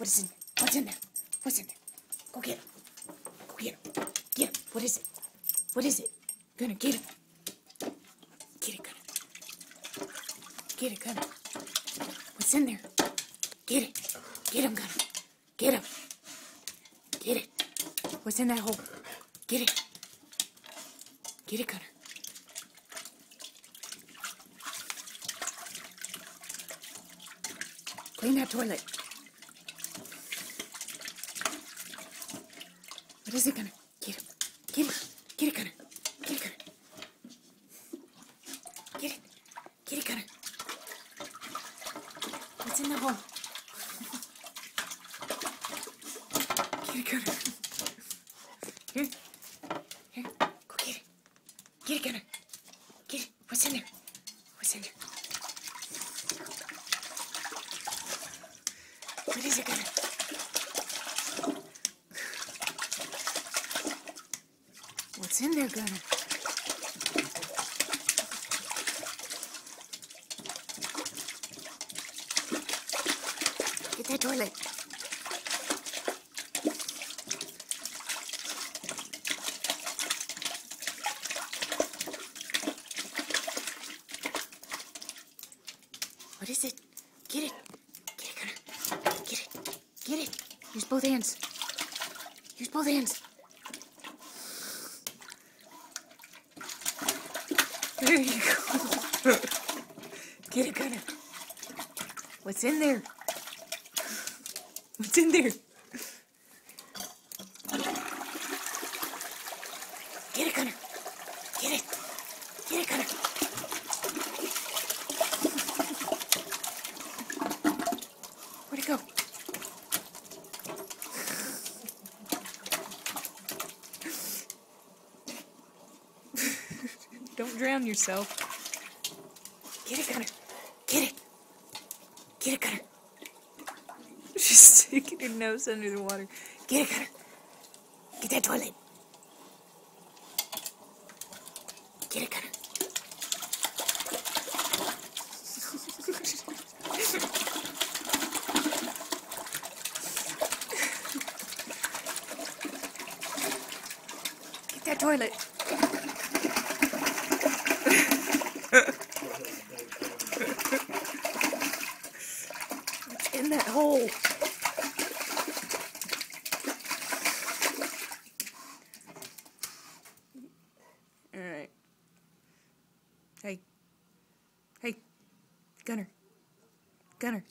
What is in there? What's in there? What's in there? Go get him. Go get him. Get him. What is it? What is it? Gunner, get him. Get it, Gunner. Get it, Gunner. What's in there? Get it. Get him, Gunner. Get him. Get it. What's in that hole? Get it. Get it, Gunner. Clean that toilet. What is it, Gunner? Get it. Get it. Get it, Gunner. Get it, Gunner. Get it. Get it, Gunner. What's in the hole? Get it, Gunner. Here. Here. Go get it. Get it, Gunner. Get it. What's in there? What's in there? What is it, Gunner? In there, Gunner? Get that toilet. What is it? Get it. Get it, Gunner. Get it. Get it. Use both hands. Use both hands. There you go. Get it, Gunner. What's in there? What's in there? Get it, Gunner. Get it. Get it, Gunner. Where'd it go? Don't drown yourself. Get it, Gunner. Get it. Get it, Gunner. She's sticking her nose under the water. Get it, Gunner. Get that toilet. Get it, Gunner. Get that toilet. What's in that hole? Alright. Hey. Hey. Gunner. Gunner.